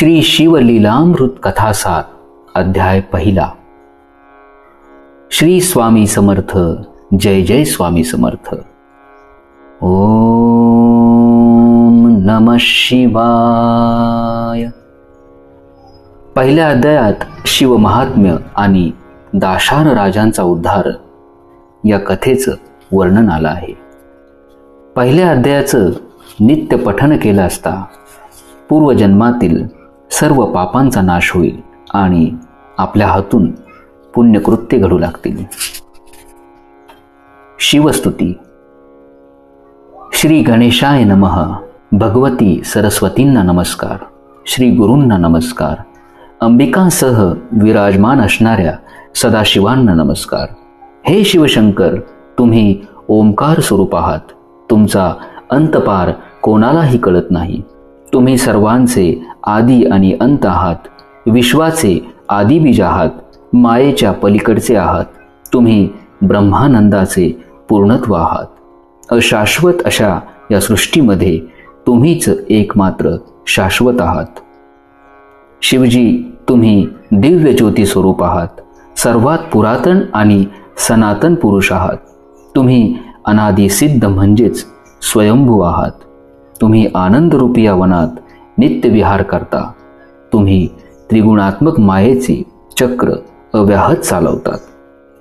श्री शिवलीलामृत कथा सात अध्याय पहिला. श्री स्वामी समर्थ जय जय स्वामी समर्थ. ओम नम शिवाय. पहिल्या अध्यायात शिव महात्म्य आणि दाशार राजांचा उद्धार या कथेचं वर्णन आलं आहे. पहिल्या अध्यायाचं नित्य पठन केलं असता पूर्वजन्मातील सर्व पापांचा नाश होईल आणि आपल्या हातून पुण्यकृत्य घडू लागतील. शिवस्तुती. श्री गणेशाय नमः. भगवती सरस्वतींना नमस्कार. श्री गुरूंना नमस्कार. अंबिकांसह विराजमान असणाऱ्या सदाशिवांना नमस्कार. हे शिवशंकर तुम्ही ओंकार स्वरूप आहात. तुमचा अंतपार कोणालाही कळत नाही. तुम्ही सर्वांचे आदी आणि अंत आहात. विश्वाचे आदिबीज आहात. मायेच्या पलीकडचे आहात. तुम्ही ब्रह्मानंदाचे पूर्णत्व आहात. अशाश्वत अशा या सृष्टीमध्ये तुम्हीच एकमात्र शाश्वत आहात. शिवजी तुम्ही दिव्य ज्योती स्वरूप आहात. सर्वात पुरातन आणि सनातन पुरुष आहात. तुम्ही अनादिसिद्ध म्हणजेच स्वयंभू आहात. तुम्ही आनंदरूपी या वनात नित्य विहार करता. तुम्ही त्रिगुणात्मक मायेचे चक्र अव्याहत चालवतात.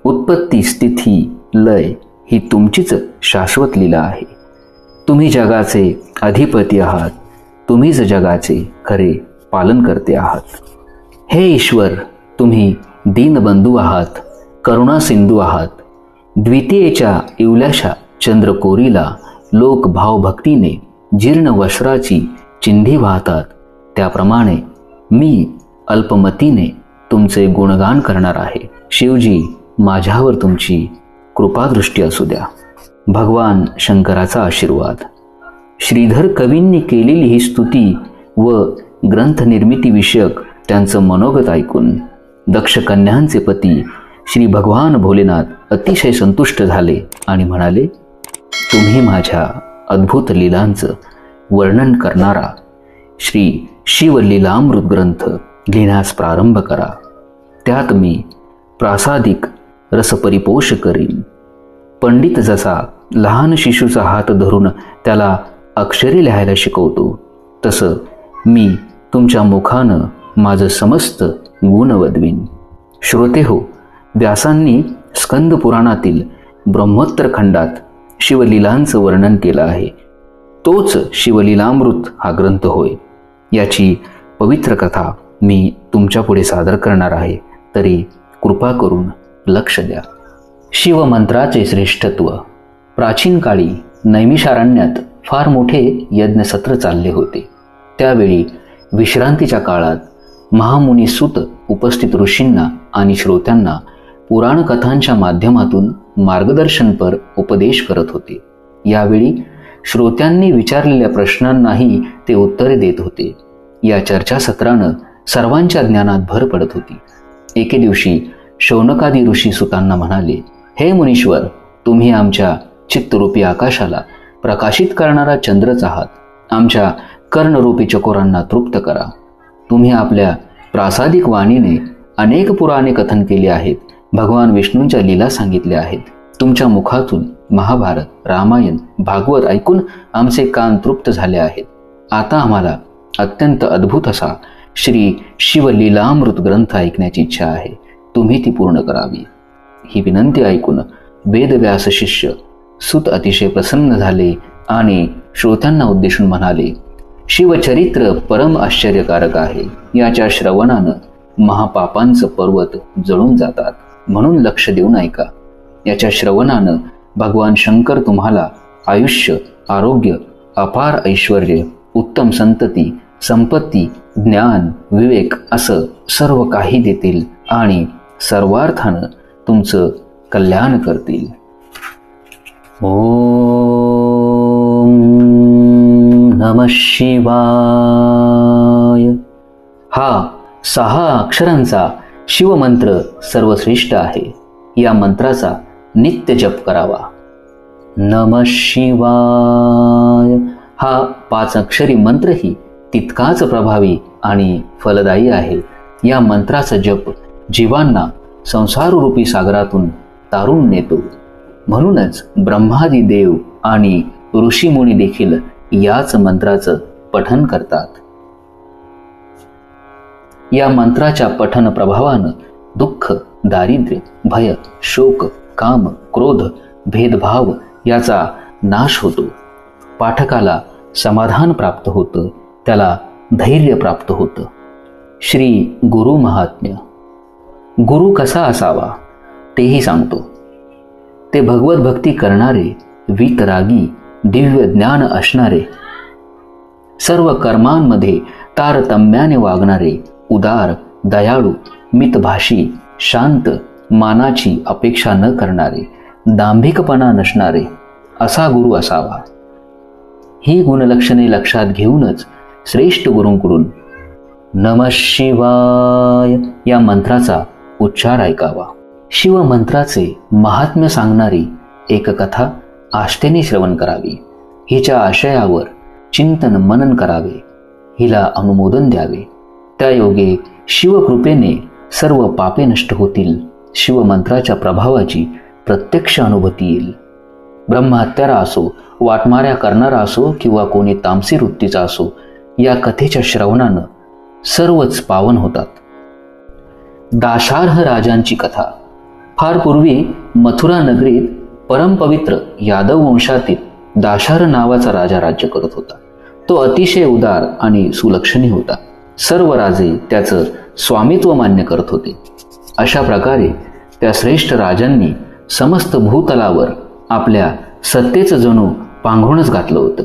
उत्पत्ती स्थिती लय ही तुमचीच शाश्वत लीला आहे. तुम्ही जगाचे अधिपती आहात. तुम्हीच जगाचे खरे पालन करते आहात. हे ईश्वर तुम्ही दीनबंधू आहात करुणा सिंधू आहात. द्वितीयेच्या इवल्याशा चंद्रकोरीला लोक भावभक्तीने जीर्ण वस्त्राची चिंधी वाहतात. त्याप्रमाणे मी अल्पमतीने तुमचे गुणगान करणार आहे. शिवजी माझ्यावर तुमची कृपादृष्टी असू द्या. भगवान शंकराचा आशीर्वाद. श्रीधर कवींनी केलेली ही स्तुती व ग्रंथनिर्मितीविषयक त्यांचं मनोगत ऐकून दक्ष कन्यांचे पती श्री भगवान भोलेनाथ अतिशय संतुष्ट झाले आणि म्हणाले तुम्ही माझ्या अद्भुत लीलांचं वर्णन करणारा श्री शिवलीलामृत ग्रंथ लिहिण्यास प्रारंभ करा. त्यात मी प्रासादिक रसपरिपोष करीन. पंडित जसा लहान शिशूचा हात धरून त्याला अक्षरे लिहायला शिकवतो तसं मी तुमच्या मुखानं माझं समस्त गुण वदवीन. श्रोते हो व्यासांनी स्कंद पुराणातील ब्रह्मोत्तर खंडात शिवलीलांचं वर्णन केलं आहे. तोच शिवलीलामृत हा ग्रंथ होय. याची पवित्र कथा मी तुमच्यापुढे सादर करणार आहे. तरी कृपा करून लक्ष द्या. शिवमंत्राचे श्रेष्ठत्व. प्राचीन काळी नैमिषारण्यात फार मोठे यज्ञसत्र चालले होते. त्यावेळी विश्रांतीच्या काळात महामुनी सुत उपस्थित ऋषींना आणि श्रोत्यांना पुराणकथांच्या माध्यमातून मार्गदर्शनपर उपदेश करत होते. यावेळी श्रोत्यांनी विचारलेल्या प्रश्नांनाही ते उत्तरे देत होते. या चर्चासत्रानं सर्वांच्या ज्ञानात भर पडत होती. एके दिवशी शौनकादी ऋषी सुतांना म्हणाले हे मुनीश्वर तुम्ही आमच्या चित्तरूपी आकाशाला प्रकाशित करणारा चंद्रच आहात. आमच्या कर्णरूपी चकोरांना तृप्त करा. तुम्ही आपल्या प्रासादिक वाणीने अनेक पुराणे कथन केले आहेत. भगवान विष्णूंच्या लीला सांगितल्या आहेत. तुमच्या मुखातून महाभारत रामायण भागवत ऐकून आमचे कान तृप्त झाले आहेत. आता आम्हाला अत्यंत अद्भुत असा श्री शिवलीलामृत ग्रंथ ऐकण्याची इच्छा आहे. तुम्ही ती पूर्ण करावी. ही विनंती ऐकून वेदव्यास शिष्य सुत अतिशय प्रसन्न झाले आणि श्रोत्यांना उद्देशून म्हणाले शिवचरित्र परम आश्चर्यकारक आहे. याच्या श्रवणानं महापापांचं पर्वत जळून जातात. म्हणून लक्ष देऊन ऐका याच्या श्रवणानं भगवान शंकर तुम्हाला आयुष्य आरोग्य अपार ऐश्वर उत्तम संतती संपत्ती ज्ञान विवेक असं सर्व काही देतील आणि सर्वार्थानं तुमचं कल्याण करतील. ओम नम शिवाय. हा सहा अक्षरांचा शिवमंत्र सर्वश्रेष्ठ आहे. या मंत्राचा नित्य जप करावा. नम शिवाय. हा पाच अक्षरी मंत्रही तितकाच प्रभावी आणि फलदायी आहे. या मंत्राचा जप जीवांना संसाररूपी सागरातून तारून नेतो. म्हणूनच ब्रह्मादी देव आणि ऋषीमुनी देखील याच मंत्राचं पठन करतात. या मंत्राच्या पठन प्रभावानं दुःख दारिद्र्य भय शोक काम क्रोध भेदभाव याचा नाश होतो. पाठकाला समाधान प्राप्त होतं त्याला धैर्य प्राप्त होतं. श्री गुरु महात्म्य. गुरु कसा असावा तेही सांगतो. ते भगवत भक्ती करणारे वितरागी दिव्य ज्ञान असणारे सर्व कर्मांमध्ये तारतम्याने वागणारे उदार दयाळू मितभाषी शांत मानाची अपेक्षा न करणारे दांभिकपणा नसणारे असा गुरु असावा. ही गुणलक्षणे लक्षात घेऊनच श्रेष्ठ गुरूंकडून नम शिवाय या मंत्राचा उच्चार ऐकावा. शिव मंत्राचे महात्म्य सांगणारी एक कथा आष्टेने श्रवण करावी. हिच्या आशयावर चिंतन मनन करावे. हिला अनुमोदन द्यावे. त्या योगे शिवकृपेने सर्व पापे नष्ट होतील. शिवमंत्राच्या प्रभावाची प्रत्यक्ष अनुभूती येईल. ब्रह्महत्यारा असो वाटमाऱ्या करणारा असो किंवा कोणी तामसी वृत्तीचा असो या कथेच्या श्रवणानं सर्वच पावन होतात. दाशार्ह राजांची कथा. फार पूर्वी मथुरा नगरीत परमपवित्र यादव वंशातील दाशार नावाचा राजा राज्य करत होता. तो अतिशय उदार आणि सुलक्षणी होता. सर्व राजे त्याचं स्वामित्व मान्य करत होते. अशा प्रकारे त्या श्रेष्ठ राजांनी समस्त भूतलावर आपल्या सत्तेचं जणू पांघरूणच घातलं होतं.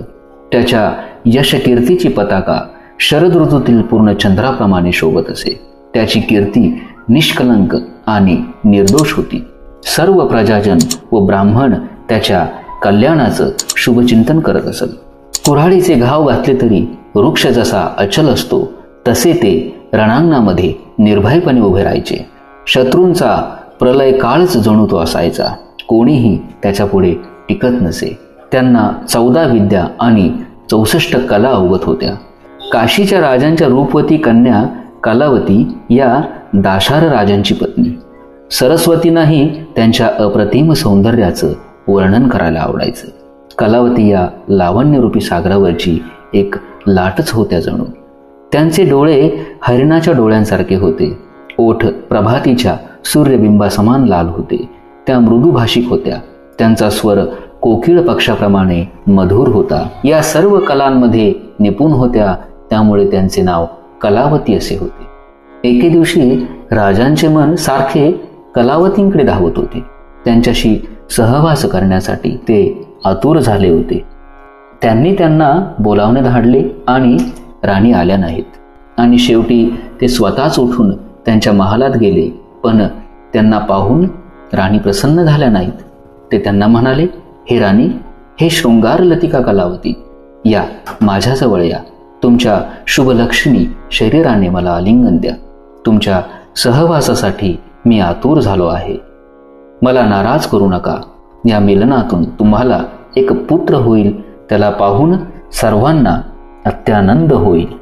त्याच्या यशकीर्तीची पताका शरद ऋतूतील पूर्ण चंद्राप्रमाणे शोभत असे. त्याची कीर्ती निष्कलंक आणि निर्दोष होती. सर्व प्रजाजन व ब्राह्मण त्याच्या कल्याणाचं शुभचिंतन करत असत कुऱ्हाडीचे घाव घातले तरी वृक्ष जसा अचल असतो तसे ते रणांगणामध्ये निर्भयपणे उभे राहायचे. शत्रूंचा प्रलय काळच जणू तो असायचा. कोणीही त्याच्यापुढे टिकत नसे. त्यांना चौदा विद्या आणि चौसष्ट कला अवगत होत्या. काशीच्या राजांच्या रूपवती कन्या कलावती या दाशार राजांची पत्नी. सरस्वतींनाही त्यांच्या अप्रतिम सौंदर्याचं वर्णन करायला आवडायचं. कलावती या लावण्यरूपी सागरावरची एक लाटच होत्या जणू. त्यांचे डोळे हरिणाच्या डोळ्यांसारखे होते. ओठ प्रभातीच्या सूर्यबिंबासमान लाल होते. त्या मृदुभाषिक होत्या. त्यांचा स्वर कोकिळ पक्षाप्रमाणे मधुर होता. या सर्व कलांमध्ये निपुण होत्या. त्यामुळे त्यांचे नाव कलावती असे होते. एके दिवशी राजांचे मन सारखे कलावतींकडे धावत होते. त्यांच्याशी सहवास करण्यासाठी ते आतुर झाले होते. त्यांनी त्यांना बोलावणे धाडले आणि राणी आल्या नाहीत. आणि शेवटी ते स्वतःच उठून त्यांच्या महालात गेले. पण त्यांना पाहून राणी प्रसन्न झाल्या नाहीत. ते त्यांना म्हणाले हे राणी हे शृंगार लतिका कलावती. या माझ्याजवळ या. तुमच्या शुभलक्ष्मी शरीराने मला आलिंगन द्या. तुमच्या सहवासासाठी मी आतुर झालो आहे. मला नाराज करू नका. या मिलनातून तुम्हाला एक पुत्र होईल. त्याला पाहून सर्वांना अत्यानंद होईल.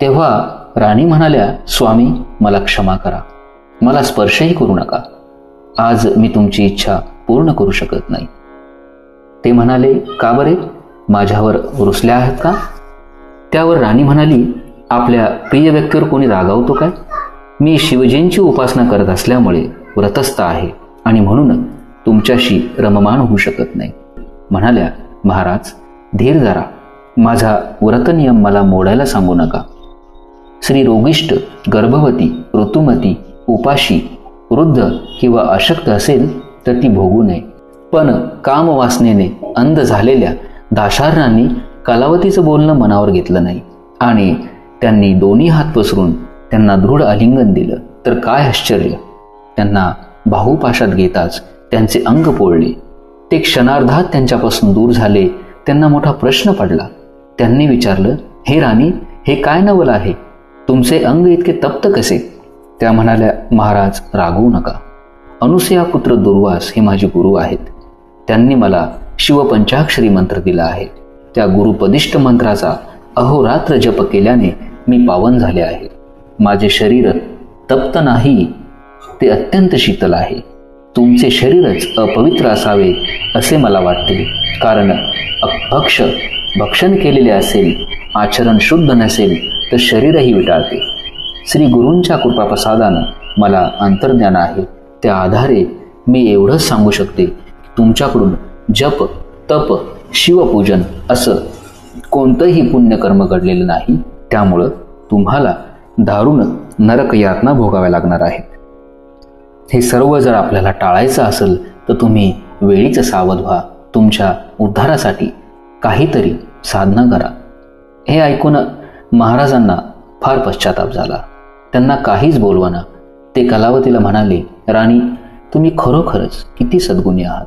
तेव्हा राणी म्हणाल्या स्वामी मला क्षमा करा. मला स्पर्शही करू नका. आज मी तुमची इच्छा पूर्ण करू शकत नाही. ते म्हणाले का बरे? माझ्यावर रुसल्या आहेत का? त्यावर राणी म्हणाली आपल्या प्रिय व्यक्तीवर कोणी रागावतो काय? मी शिवजींची उपासना करत असल्यामुळे व्रतस्थ आहे आणि म्हणून तुमच्याशी रममान होऊ शकत नाही. म्हणाल्या महाराज धीर जरा माझा व्रतनियम मला मोडायला सांगू नका. श्री रोगिष्ट गर्भवती ऋतुमती उपाशी वृद्ध किंवा अशक्त असेल तर ती भोगू नये. पण कामवासनेने अंध झालेल्या दाशारणांनी कलावतीचं बोलणं मनावर घेतलं नाही आणि त्यांनी दोन्ही हात पसरून त्यांना दृढ आलिंगन दिलं. तर काय आश्चर्य! त्यांना बाहुपाशात घेताच त्यांचे अंग पोळले. ते क्षणार्धात त्यांच्यापासून दूर झाले. त्यांना मोठा प्रश्न पडला. त्यांनी विचारलं हे राणी हे काय नवल आहे? तुमचे अंग इतके तप्त कसे? त्या म्हणाल्या महाराज रागवू नका. अनुसया पुत्र दुर्वास हे माझे गुरु आहेत. त्यांनी मला शिवपंचाक्षरी मंत्र दिला आहे. त्या गुरुपदिष्ट मंत्राचा अहोरात्र जप केल्याने मी पावन झाले आहे. माझे शरीर तप्त नाही ते अत्यंत शीतल आहे. तुमचे शरीरच अपवित्र असावे असे मला वाटते. कारण भक्ष भक्षण केलेले असेल आचरण शुद्ध नसेल तर शरीरही विटाळते. श्री गुरूंच्या कृपाप्रसादानं मला अंतर्ज्ञान आहे. त्या आधारे मी एवढंच सांगू शकते तुमच्याकडून जप तप शिवपूजन असं कोणतंही पुण्यकर्म घडलेलं नाही. त्यामुळं तुम्हाला दारुण नरक यातना भोगाव्या लागणार आहेत. हे सर्व जर आपल्याला टाळायचं असेल तर तुम्ही वेळीच सावध व्हा. तुमच्या उद्धारासाठी काहीतरी साधना करा. हे ऐकून महाराजांना फार पश्चाताप झाला. त्यांना काहीच बोलवाना. ते कलावतीला म्हणाले राणी तुम्ही खरोखरच किती सद्गुणी आहात.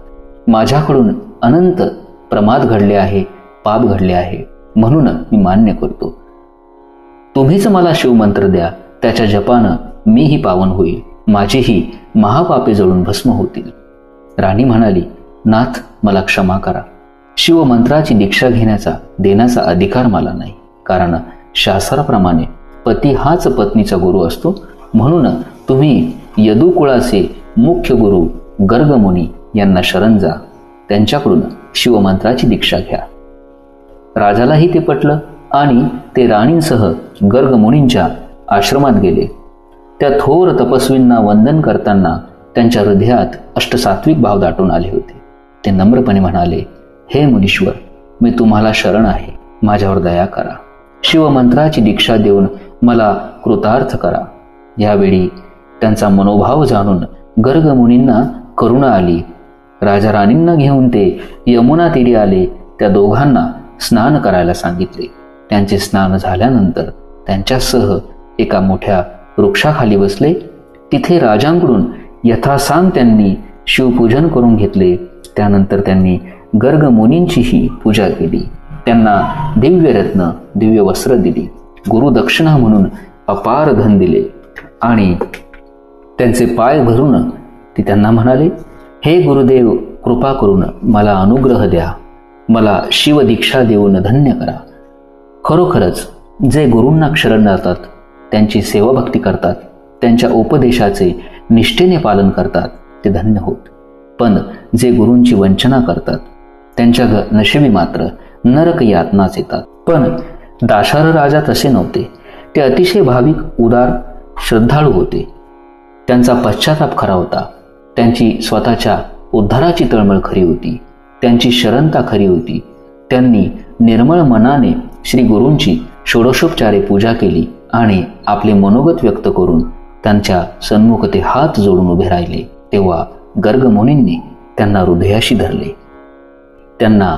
माझ्याकडून अनंत प्रमाद घडले आहे पाप घडले आहे. म्हणून मी मान्य करतो. तुम्हीच मला शिवमंत्र द्या. त्याच्या जपानं मीही पावन होईल. माझीही महापापे जळून भस्म होतील. राणी म्हणाली नाथ मला क्षमा करा. शिवमंत्राची दीक्षा घेण्याचा देण्याचा अधिकार मला नाही. कारण शास्त्राप्रमाणे पती हाच पत्नीचा गुरु असतो. म्हणून तुम्ही यदुकुळाचे मुख्य गुरु गर्गमुनी यांना शरण जा. त्यांच्याकडून शिवमंत्राची दीक्षा घ्या. राजालाही ते पटलं आणि ते राणींसह गर्गमुनींच्या आश्रमात गेले. त्या थोर तपस्वींना वंदन करताना त्यांच्या हृदयात अष्टसात्विक भाव दाटून आले होते. ते नम्रपणे म्हणाले हे मुनीश्वर मी तुम्हाला शरण आहे. माझ्यावर दया करा. शिवमंत्राची दीक्षा देऊन मला कृतार्थ करा. यावेळी त्यांचा मनोभाव जाणून गर्ग मुनींना करुणा आली. राजा राणींना घेऊन ते यमुना तीरी आले. त्या दोघांना स्नान करायला सांगितले. त्यांचे स्नान झाल्यानंतर त्यांच्यासह एका मोठ्या वृक्षाखाली बसले. तिथे राजांकडून यथासांग त्यांनी शिवपूजन करून घेतले. त्यानंतर त्यांनी गर्ग मुनींचीही पूजा केली. त्यांना दिव्य रत्न दिव्य वस्त्र दिली गुरुदक्षिणा म्हणून अपार धन दिले. आणि त्यांचे पाय भरून ती त्यांना म्हणाले हे गुरुदेव कृपा करून मला अनुग्रह द्या. मला शिवदीक्षा देऊन धन्य करा. खरोखरच जे गुरूंना क्षरण जातात त्यांची सेवाभक्ती करतात त्यांच्या उपदेशाचे निष्ठेने पालन करतात ते धन्य होत. पण जे गुरूंची वंचना करतात त्यांच्या नशिबी मात्र नरक यातनाच येतात. पण दाशार राजा तसे नव्हते. ते अतिशय भाविक उदार श्रद्धाळू होते. त्यांचा पश्चाताप खरा होता. त्यांची स्वतःच्या उद्धाराची तळमळ खरी होती. त्यांची शरणता खरी होती. त्यांनी निर्मळ मनाने श्री गुरूंची षोडशोपचारे पूजा केली आणि आपले मनोगत व्यक्त करून त्यांच्या सन्मुख ते हात जोडून उभे राहिले. तेव्हा गर्गमुनींनी त्यांना हृदयाशी धरले. त्यांना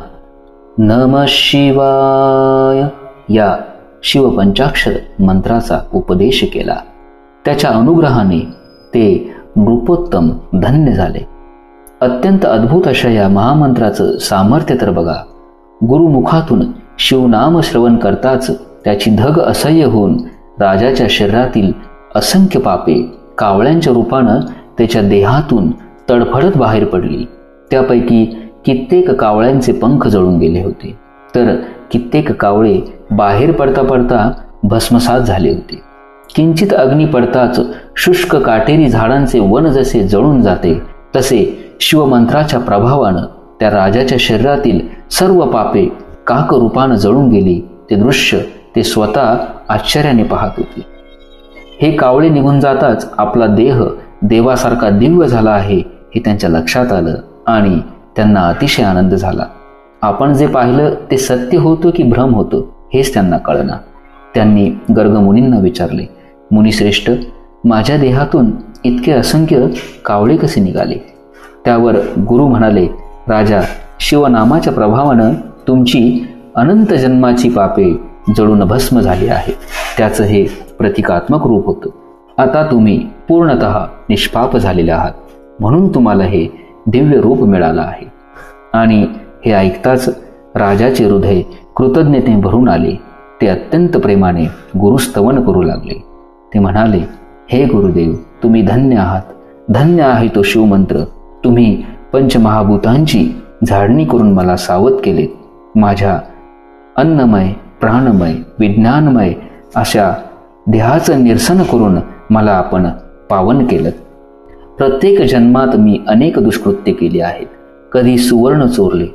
नम शिवाय या शिवपंचाक्षर मंत्राचा उपदेश केला. त्याच्या अनुग्रहाने ते नृपोत्तम धन्य झाले. अत्यंत अद्भुत अशा या महामंत्राचं सामर्थ्य तर बघा. गुरुमुखातून शिवनाम श्रवण करताच त्याची धग असह्य होऊन राजाच्या शरीरातील असंख्य पापे कावळ्यांच्या रूपानं त्याच्या देहातून तडफडत बाहेर पडली. त्यापैकी कित्येक कावळ्यांचे पंख जळून गेले होते. तर कित्येक कावळे बाहेर पडता पडता भस्मसात झाले होते. किंचित अग्नी पडताच शुष्क काटेरी झाडांचे वन जसे जळून जाते तसे शिवमंत्राच्या प्रभावानं त्या राजाच्या शरीरातील सर्व पापे काक रूपानं जळून गेली. ते दृश्य ते स्वतः आश्चर्याने पाहत होते. हे कावळे निघून जाताच आपला देह देवासारखा दिव्य झाला आहे हे त्यांच्या लक्षात आलं आणि त्यांना अतिशय आनंद झाला. आपण जे पाहिलं ते सत्य होतं की भ्रम होतं हेच त्यांना कळना त्यांनी गर्गमुनींना विचारले मुनिश्रेष्ठ माझ्या देहातून इतके असंख्य कावळे कसे निघाले? त्यावर गुरु म्हणाले राजा शिवनामाच्या प्रभावानं तुमची अनंत जन्माची पापे जळून भस्म झाली आहे त्याचं हे प्रतिकात्मक रूप होतं. आता तुम्ही पूर्णत निष्पाप झालेले आहात. म्हणून तुम्हाला हे दिव्य रूप मिळालं आहे. आणि हे ऐकताच राजाचे हृदय कृतज्ञते भरून आले. ते अत्यंत प्रेमाने गुरुस्तवन करू लागले. ते म्हणाले हे गुरुदेव तुम्ही धन्य आहात. धन्य आहे तो शिवमंत्र. तुम्ही पंचमहाभूतांची झाडणी करून मला सावध केलेत. माझ्या अन्नमय प्राणमय विज्ञानमय अशा देहाचं निरसन करून मला आपण पावन केलं प्रत्येक जन्मात मी अनेक दुष्कृत्य केली आहेत. कधी सुवर्ण चोरले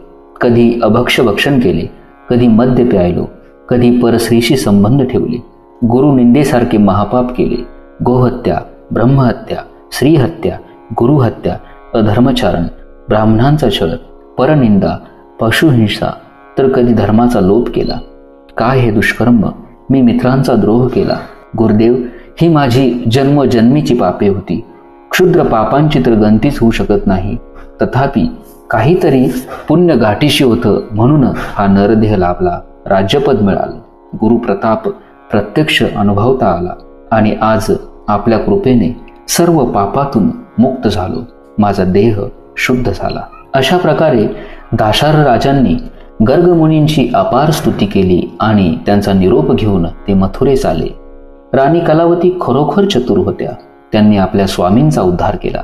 कधी अभक्ष भक्षण केले कधी मद्य प्यायलो कधी परस्त्रीशी संबंध ठेवले गुरुनिंदेसारखे महापाप केले गोहत्या ब्रह्महत्या स्त्रीहत्या गुरुहत्या अधर्मचारण ब्राह्मणांचा छळ परनिंदा पशुहिंसा तर कधी धर्माचा लोप केला. काय हे दुष्कर्म? मी मित्रांचा द्रोह केला. गुरुदेव ही माझी जन्मजन्मीची पापे होती. क्षुद्र पापांची तर गंतीच होऊ शकत नाही. तथापि काहीतरी पुण्य गाठीशी होतं म्हणून हा नरदेह लाभला. राज्यपद मिळालं. गुरुप्रताप प्रत्यक्ष अनुभवता आला आणि आज आपल्या कृपेने सर्व पापातून मुक्त झालो. माझा देह शुद्ध झाला. अशा प्रकारे दाशार राजांनी गर्गमुनींची अपार स्तुती केली आणि त्यांचा निरोप घेऊन ते मथुरेस आले. राणी कलावती खरोखर चतुर होत्या. त्यांनी आपल्या स्वामींचा उद्धार केला.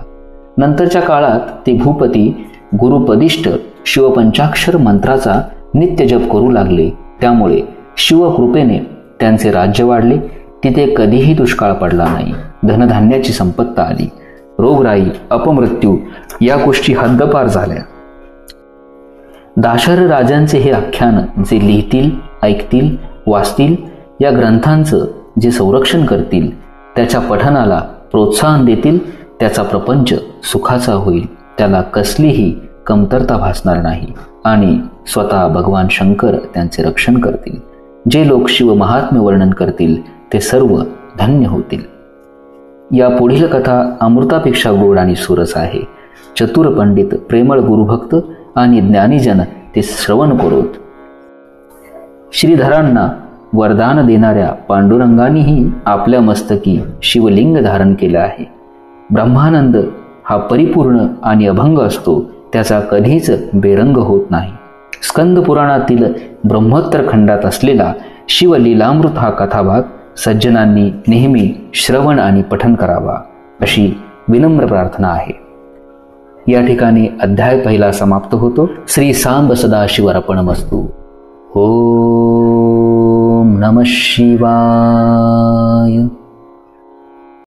नंतरच्या काळात ते भूपती गुरुपदिष्ट शिवपंचाक्षर मंत्राचा नित्य जप करू लागले. त्यामुळे शिवकृपेने त्यांचे राज्य वाढले. तिथे कधीही दुष्काळ पडला नाही. धनधान्याची संपत्ता आली. रोगराई अपमृत्यू या गोष्टी हद्दपार झाल्या. दाशर राजांचे हे आख्यान जे लिहितील ऐकतील वाचतील या ग्रंथांचं जे संरक्षण करतील त्याच्या पठनाला प्रोत्साहन देतील त्याचा प्रपंच सुखाचा होईल. त्याला कसलीही कमतरता भासणार नाही आणि स्वतः भगवान शंकर त्यांचे रक्षण करतील. जे लोक शिव महात्म्य वर्णन करतील ते सर्व धन्य होतील. या पुढील कथा अमृतापेक्षा गोड आणि सुरस आहे. चतुर पंडित प्रेमळ गुरुभक्त आणि ज्ञानीजन ते श्रवण करोत. श्रीधरांना वरदान देणाऱ्या पांडुरंगानेही आपल्या मस्तकी शिवलिंग धारण केलं आहे. ब्रह्मानंद हा परिपूर्ण आणि अभंग असतो त्याचा कधीच बेरंग होत नाही. स्कंद पुराणातील ब्रह्मोत्तर खंडात असलेला शिवलीलामृत हा कथाभाग सज्जनांनी नेहमी श्रवण आणि पठन करावा अशी विनम्र प्रार्थना आहे. या ठिकाणी अध्याय पहिला समाप्त होतो. श्री सांब सदा मस्तू हो. नम शिवाय